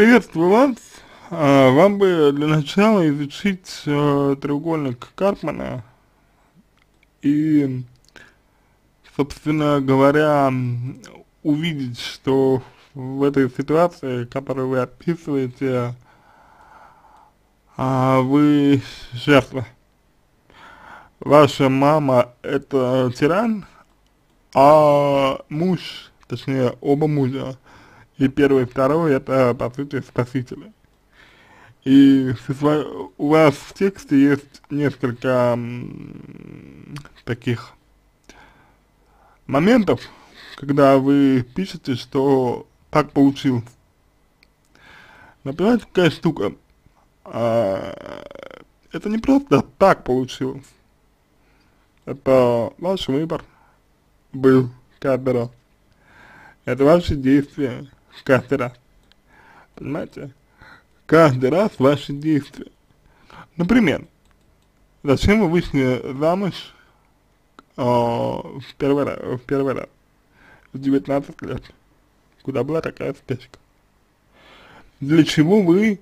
Приветствую вас. А, вам бы для начала изучить а, треугольник Карпмана и, собственно говоря, увидеть, что в этой ситуации, которую вы описываете, а, вы жертва. Ваша мама это тиран, а муж, точнее оба мужа, и первый, и второй это по сути спасители. И у вас в тексте есть несколько таких моментов, когда вы пишете, что так получилось. Но понимаете, какая штука? А, это не просто так получилось. Это ваш выбор был каждый. Это ваши действия каждый раз. Понимаете? Каждый раз ваши действия. Например, зачем вы вышли замуж э, в, первый раз, в первый раз, в 19 лет, куда была такая спешка? Для чего вы,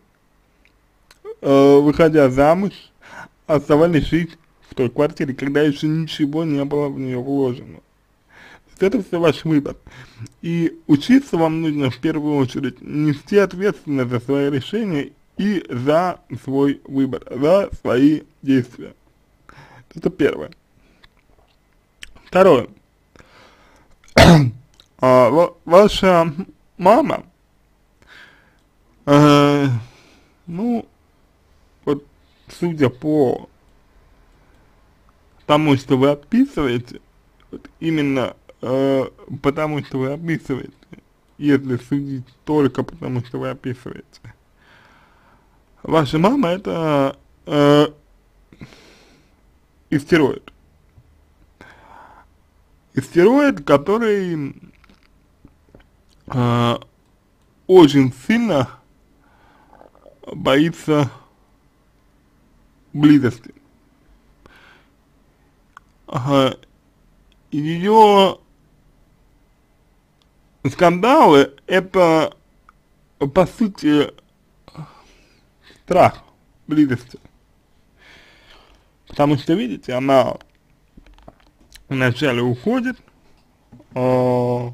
э, выходя замуж, оставались жить в той квартире, когда еще ничего не было в нее вложено? Это все ваш выбор. И учиться вам нужно в первую очередь нести ответственность за свои решения и за свой выбор, за свои действия. Это первое. Второе. а, ваша мама, э, ну, вот судя по тому, что вы описываете, вот именно э, потому что вы описываете, если судить только потому, что вы описываете. Ваша мама это э, истероид. Истероид, который э, очень сильно боится близости. Ага. Ее скандалы это по сути страх близости. Потому что, видите, она вначале уходит, э,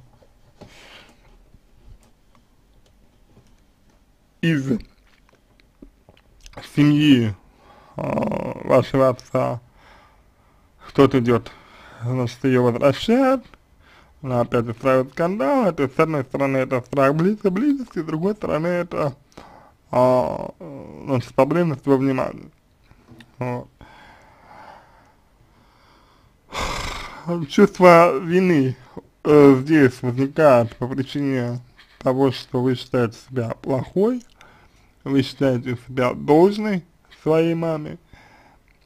из семьи э, вашего отца кто-то идет, значит, ее возвращает, она опять устраивает скандал, это с одной стороны это страх близко близости, с другой стороны это а, значит, потребность во внимании. Вот. Чувство вины э, здесь возникает по причине того, что вы считаете себя плохой, вы считаете себя должной своей маме,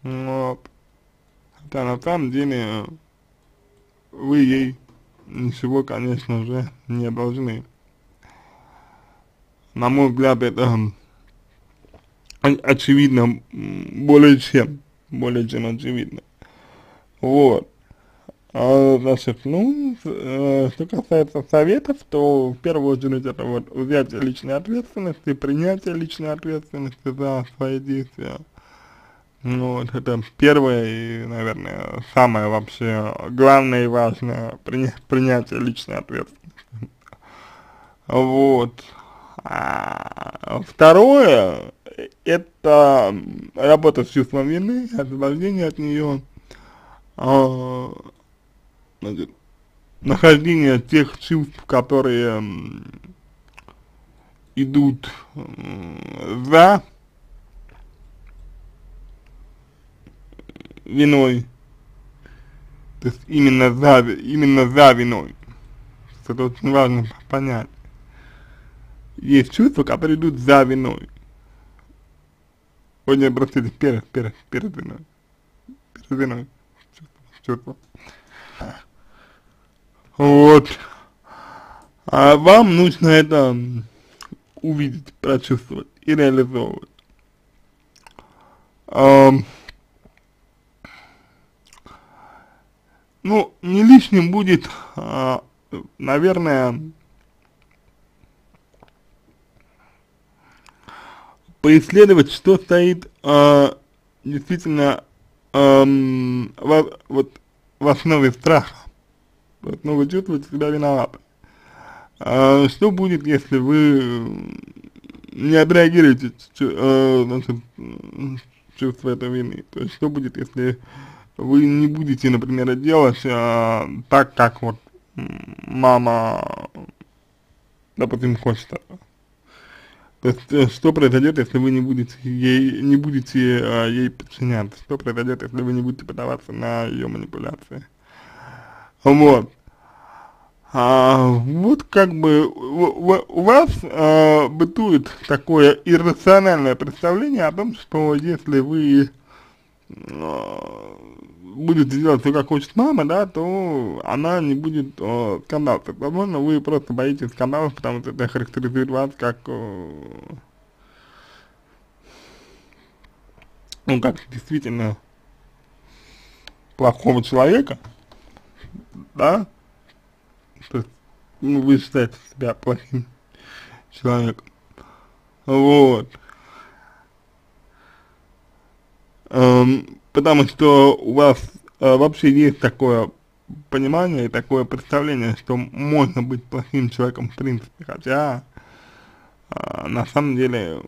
вот. Хотя на самом деле вы ей ничего, конечно же, не должны. На мой взгляд, это очевидно более чем, более чем очевидно. Вот. А, значит, ну, э, что касается советов, то в первую очередь это вот взятие личной ответственности, принятие личной ответственности за свои действия. Ну, вот это первое и, наверное, самое вообще главное и важное приня принятие личной ответственности. Вот. А второе, это работа с чувством вины, освобождение от нее, значит, нахождение тех чувств, которые идут за виной, то есть именно за, именно за виной, это очень важно понять. Есть чувства, которые идут за виной. Ой, не, простите, перед, перед, перед виной. Перед виной. Чувство. Вот. А вам нужно это увидеть, прочувствовать и реализовывать. Um, Ну, не лишним будет, а, наверное, поисследовать, что стоит э, действительно э, в, вот, в основе страха. Вот, ну, вы чувствуете себя виноваты. А что будет, если вы не отреагируете э, значит, чувство этой вины? То есть, что будет, если вы не будете, например, делать э, так, как вот мама, допустим, хочет? То есть, э, что произойдет, если вы не будете ей, не будете э, ей подчиняться? Что произойдет, если вы не будете подаваться на ее манипуляции? Вот. А, вот как бы у, у вас а, бытует такое иррациональное представление о том, что если вы а, будете делать все, как хочет мама, да, то она не будет а, скандалиться. Возможно, вы просто боитесь скандалов, потому что это характеризует вас как, а, ну, как действительно плохого человека, да, то есть, ну, вы считаете себя плохим человеком. Вот. Эм, потому что у вас э, вообще есть такое понимание и такое представление, что можно быть плохим человеком в принципе, хотя э, на самом деле,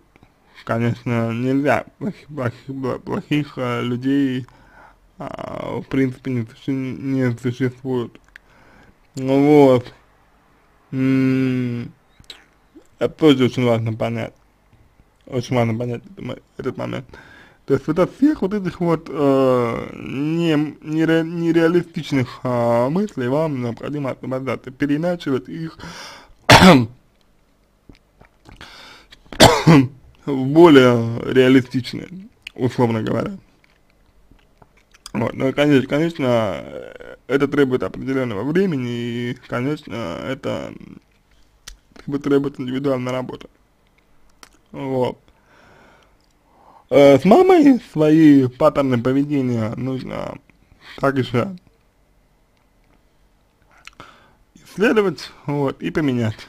конечно, нельзя плохих, плохих, э, людей в принципе не, не существует. Вот. М это тоже очень важно понять. Очень важно понять этот момент. То есть вот от всех вот этих вот э, не, нере, нереалистичных э, мыслей вам необходимо освобождаться, переиначивать их в более реалистичные, условно говоря. Вот, ну, конечно, конечно, это требует определенного времени, и, конечно, это требует индивидуальной работы. Вот. Э, с мамой свои паттерны поведения нужно также исследовать, вот, и поменять.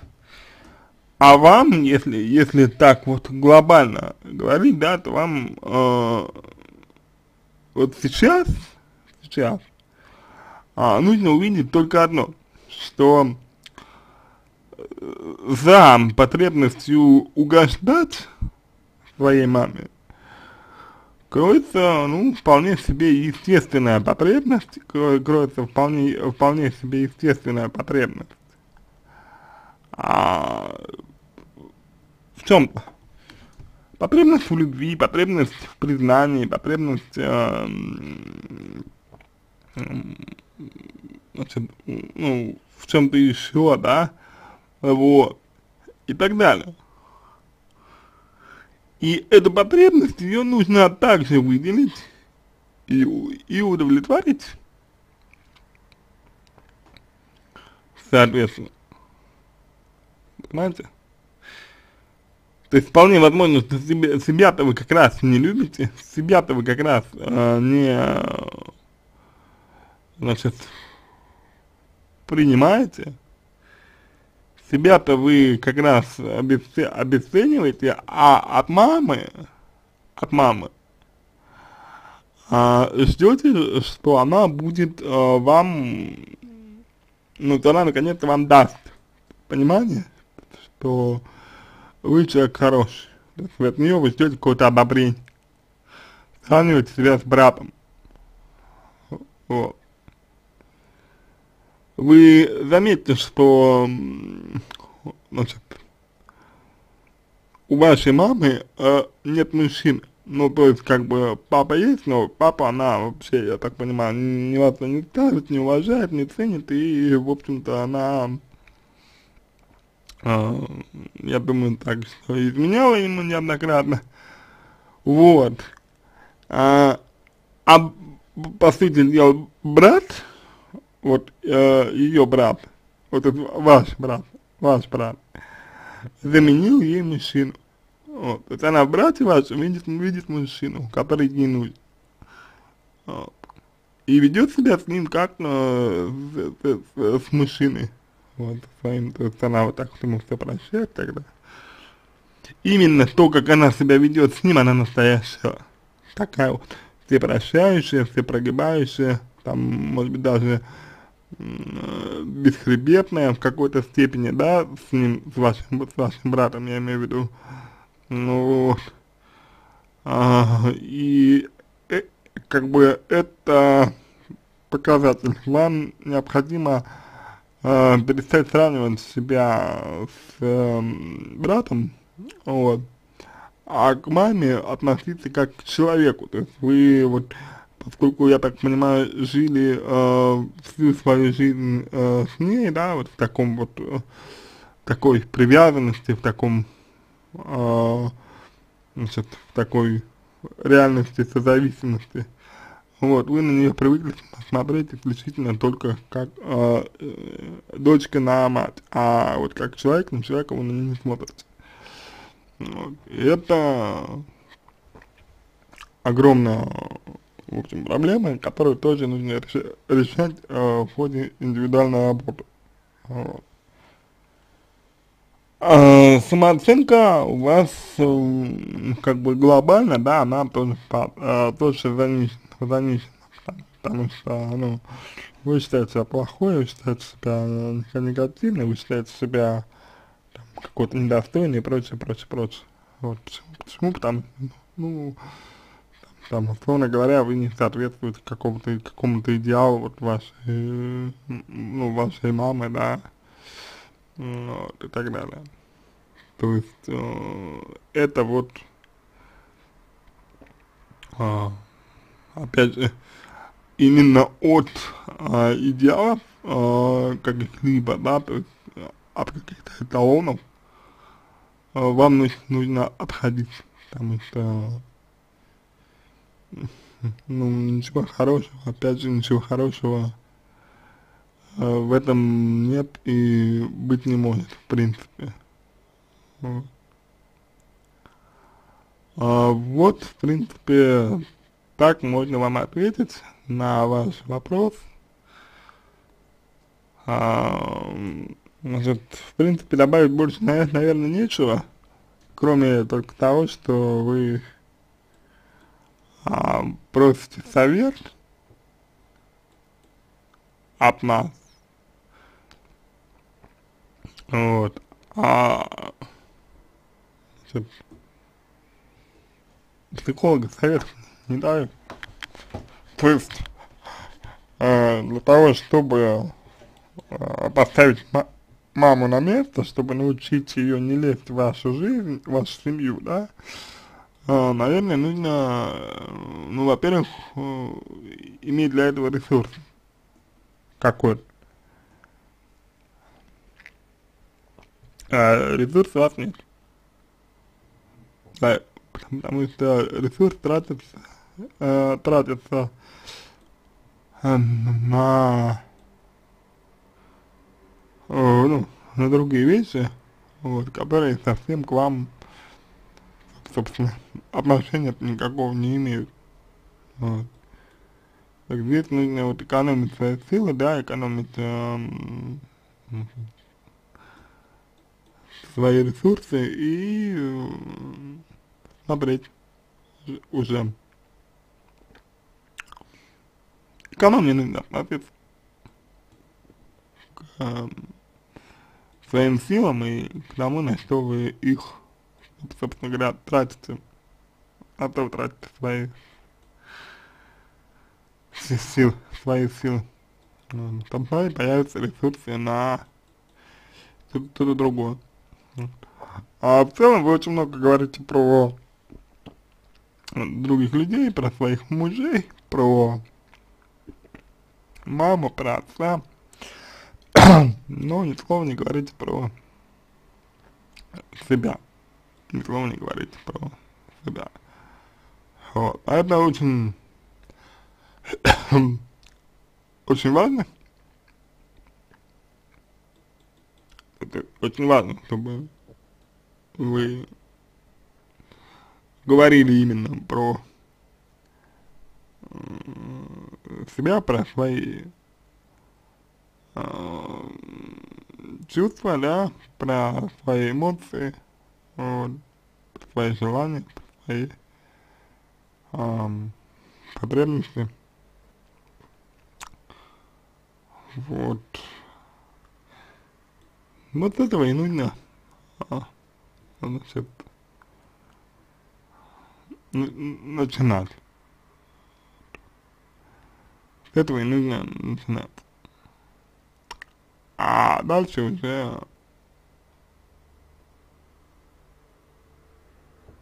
А вам, если, если так вот глобально говорить, да, то вам э, вот сейчас, сейчас, а, нужно увидеть только одно, что э, за потребностью угождать своей маме кроется, ну, вполне себе естественная потребность, кроется вполне, вполне себе естественная потребность. А в чем-то? Потребность в любви, потребность в признании, потребность э, значит, ну, в чем-то еще, да, вот, и так далее. И эту потребность, ее нужно также выделить и, и удовлетворить, соответственно. Понимаете? То есть вполне возможно, что себя, себя-то вы как раз не любите, себя-то вы как раз э, не, значит, принимаете, себя-то вы как раз обесце обесцениваете, а от мамы, от мамы, а, ждете, что она будет а, вам, ну, то она наконец-то вам даст, понимание, что вы человек хороший, то есть от нее вы ждете какое-то одобрение, сравниваете себя с братом, вот. Вы заметите, что, значит, у вашей мамы э, нет мужчин, ну, то есть, как бы, папа есть, но папа, она вообще, я так понимаю, ни вас не ставит, не уважает, не ценит, и, в общем-то, она а, я думаю, так что изменяла ему неоднократно. Вот. А, а по сути дела, брат, вот э, ее брат, вот это ваш брат, ваш брат, заменил ей мужчину. Вот. То она в брате вашем видит, видит мужчину, который ей нужен. Вот. И ведет себя с ним как э, с, с, с мужчиной вот, своим, то есть она вот так ему все прощает тогда. именно то, как она себя ведет с ним, она настоящая. Такая вот, все прощающая, все прогибающая, там, может быть, даже бесхребетная в какой-то степени, да, с ним, с вашим, с вашим братом, я имею в виду. Ну вот. А, и э, как бы это показатель. Вам необходимо э, перестать сравнивать себя с э, братом, вот, а к маме относиться как к человеку. То есть вы вот поскольку, я так понимаю, жили э, всю свою жизнь э, с ней, да, вот в таком вот, э, такой привязанности, в таком, э, значит, в такой реальности созависимости, вот, вы на нее привыкли смотреть исключительно только как э, э, дочка на мать, а вот как человек на человека вы на нее не смотрите. Вот. И это огромная в общем, проблемы, которые тоже нужно решать, э, в ходе индивидуальной работы. Вот. А, самооценка у вас э, как бы глобально, да, она тоже, э, тоже занижена, занижена, потому что, ну, вы считаете себя плохой, вы считаете себя негативной, вы считаете себя какой-то недостойный и прочее, прочее, прочее. Вот почему, почему потому, ну, там, условно говоря, вы не соответствуете какому-то какому-то идеалу вот вашей, ну, вашей мамы, да, вот, и так далее. То есть, э, это вот, э, опять же, именно от э, идеалов э, каких-либо, да, то есть от каких-то эталонов э, вам нужно отходить, потому что ну, ничего хорошего, опять же, ничего хорошего э, в этом нет и быть не может, в принципе. Вот. А, вот, в принципе, так можно вам ответить на ваш вопрос. А, значит, в принципе, добавить больше, наверное, нечего, кроме только того, что вы а, просите совет от нас, вот, а психолога совет не дают, то есть э, для того, чтобы э, поставить маму на место, чтобы научить ее не лезть в вашу жизнь, в вашу семью, да, наверное, нужно, ну, во-первых, э, иметь для этого ресурс какой-то. А ресурс у вас нет. Да, потому что ресурс тратится, э, тратится э, на, э, ну, на другие вещи, вот, которые совсем к вам собственно, отношения никакого не имеют. Вот. Так здесь нужно вот экономить свои силы, да, экономить эм, свои ресурсы и э, смотреть уже. Экономия нужно относиться к э, своим силам и к тому, на что вы их собственно говоря, тратите, а то тратите свои силы, свои силы. Тогда и появятся ресурсы на что-то другое. А в целом вы очень много говорите про других людей, про своих мужей, про маму, про отца, но ни слова не говорите про себя ни слова не говорите про себя. Вот. А это очень, очень важно. Это очень важно, чтобы вы говорили именно про себя, про свои э, чувства, да, про свои эмоции, вот. свои желания, свои эм, потребности. Вот. Вот этого и нужно, а, значит, начинать. С этого и нужно начинать. А дальше уже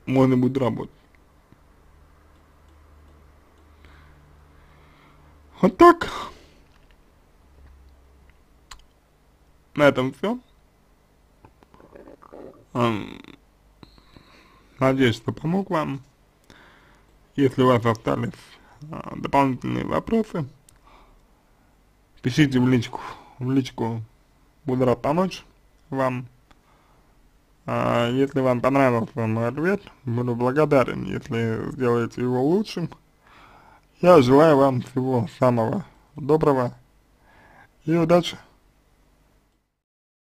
можно будет работать. Вот так. На этом все. Надеюсь, что помог вам. Если у вас остались а, дополнительные вопросы, пишите в личку, в личку, буду рад помочь вам. А, если вам понравился мой ответ, буду благодарен, если сделаете его лучшим. Я желаю вам всего самого доброго и удачи.